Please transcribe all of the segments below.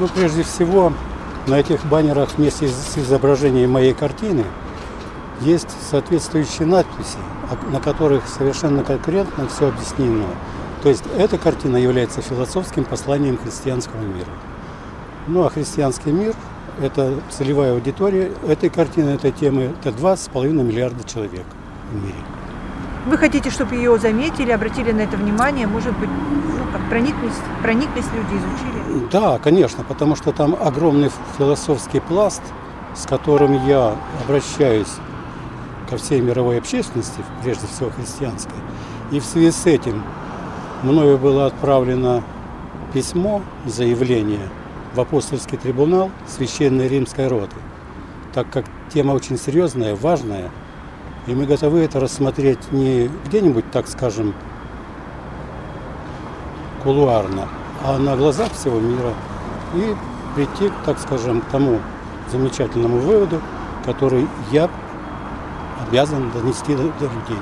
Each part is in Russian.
Ну, прежде всего, на этих баннерах вместе с изображением моей картины есть соответствующие надписи, на которых совершенно конкретно все объяснено. То есть эта картина является философским посланием христианского мира. Ну а христианский мир – это целевая аудитория этой картины, этой темы – это 2,5 миллиарда человек в мире. Вы хотите, чтобы ее заметили, обратили на это внимание, может быть, ну, как прониклись, прониклись люди, изучили? Да, конечно, потому что там огромный философский пласт, с которым я обращаюсь ко всей мировой общественности, прежде всего христианской. И в связи с этим мною было отправлено письмо, заявление в апостольский трибунал Священной Римской роты, так как тема очень серьезная, важная, и мы готовы это рассмотреть не где-нибудь, так скажем, кулуарно, а на глазах всего мира и прийти, так скажем, к тому замечательному выводу, который я обязан донести до, до людей.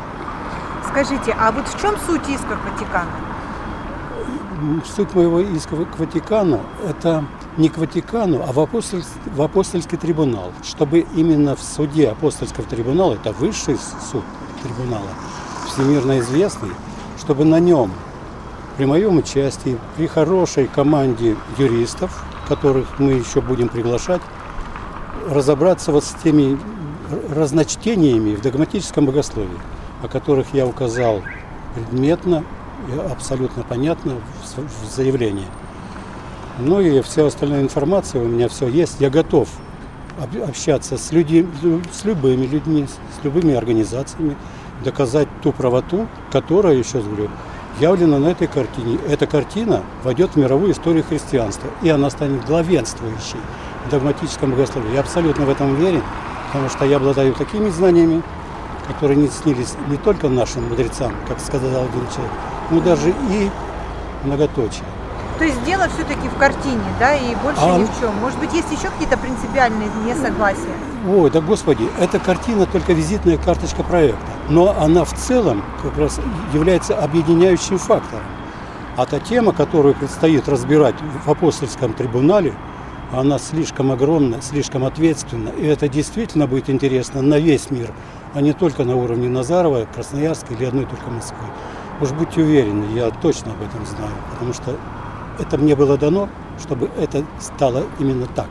Скажите, а вот в чем суть иска к Ватикану? Суть моего иска к Ватикану – это не к Ватикану, а в, апостоль- в апостольский трибунал, чтобы именно в суде апостольского трибунала, это высший суд трибунала, всемирно известный, чтобы на нем при моем участии, при хорошей команде юристов, которых мы еще будем приглашать, разобраться вот с теми разночтениями в догматическом богословии, о которых я указал предметно и абсолютно понятно в заявлении. Ну и вся остальная информация у меня все есть. Я готов об- общаться с, люди, лю- с любыми людьми, с любыми организациями, доказать ту правоту, которая, еще раз говорю, явлена на этой картине. Эта картина войдет в мировую историю христианства, и она станет главенствующей в догматическом богословии. Я абсолютно в этом уверен, потому что я обладаю такими знаниями, которые не снились не только нашим мудрецам, как сказал один человек, но даже и многоточие. То есть дело все-таки в картине, да, и больше А- ни в чем. Может быть, есть еще какие-то принципиальные несогласия? Ой, да господи, эта картина только визитная карточка проекта. Но она в целом как раз является объединяющим фактором. А та тема, которую предстоит разбирать в апостольском трибунале, она слишком огромна, слишком ответственна. И это действительно будет интересно на весь мир, а не только на уровне Назарова, Красноярска или одной только Москвы. Уж будьте уверены, я точно об этом знаю, потому что это мне было дано, чтобы это стало именно так.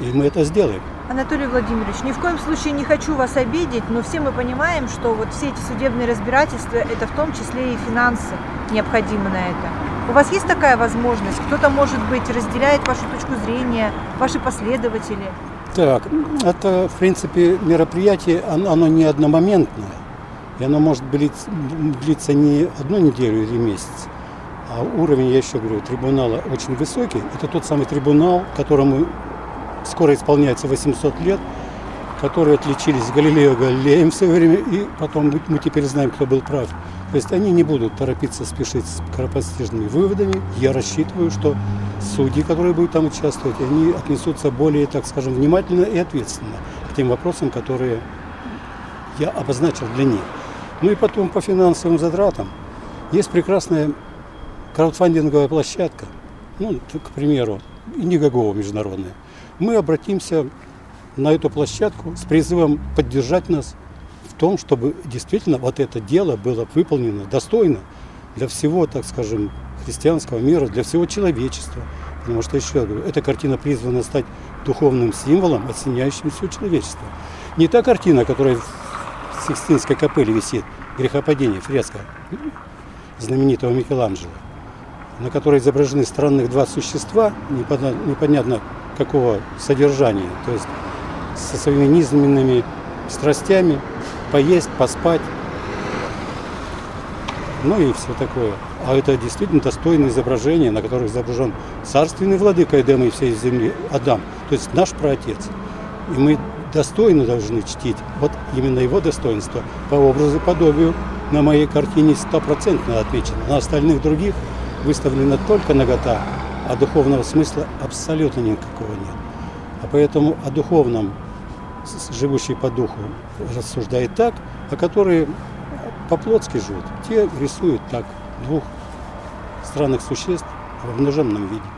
И мы это сделаем. Анатолий Владимирович, ни в коем случае не хочу вас обидеть, но все мы понимаем, что вот все эти судебные разбирательства, это в том числе и финансы необходимы на это. У вас есть такая возможность? Кто-то, может быть, разделяет вашу точку зрения, ваши последователи? Так, это, в принципе, мероприятие, оно, оно не одномоментное. И оно может длиться, длиться не одну неделю или месяц. А уровень, я еще говорю, трибунала очень высокий. Это тот самый трибунал, которому скоро исполняется 800 лет, которые отличились Галилео Галилеем в свое время, и потом мы, теперь знаем, кто был прав. То есть они не будут торопиться спешить с скоропостижными выводами. Я рассчитываю, что судьи, которые будут там участвовать, они отнесутся более, так скажем, внимательно и ответственно к тем вопросам, которые я обозначил для них. Ну и потом по финансовым затратам. Есть прекрасная краудфандинговая площадка, ну, к примеру, Indiegogo международная. Мы обратимся на эту площадку с призывом поддержать нас в том, чтобы действительно вот это дело было выполнено достойно для всего, так скажем, христианского мира, для всего человечества. Потому что, еще говорю, эта картина призвана стать духовным символом, осеняющим все человечество. Не та картина, которая в Сикстинской капелле висит, грехопадение, фреска знаменитого Микеланджело, на которой изображены странных два существа, непонятно, какого содержания, то есть со своими низменными страстями, поесть, поспать, ну и все такое. А это действительно достойное изображение, на которых изображен царственный владыка Эдема и всей земли Адам, то есть наш праотец. И мы достойно должны чтить вот именно его достоинство по образу и подобию на моей картине стопроцентно отмечено. На остальных других выставлена только нагота, а духовного смысла абсолютно никакого нет. А поэтому о духовном живущий по духу рассуждает так, а которые по-плотски живут, те рисуют так двух странных существ в обнаженном виде.